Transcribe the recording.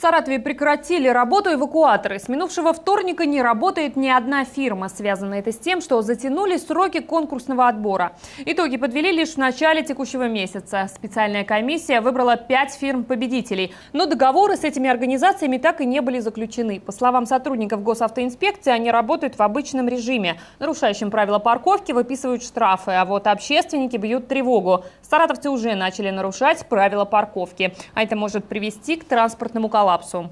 Саратове прекратили работу эвакуаторы. С минувшего вторника не работает ни одна фирма. Связано это с тем, что затянулись сроки конкурсного отбора. Итоги подвели лишь в начале текущего месяца. Специальная комиссия выбрала пять фирм-победителей. Но договоры с этими организациями так и не были заключены. По словам сотрудников госавтоинспекции, они работают в обычном режиме. Нарушающим правила парковки выписывают штрафы, а вот общественники бьют тревогу. Саратовцы уже начали нарушать правила парковки. А это может привести к транспортному коллапсу.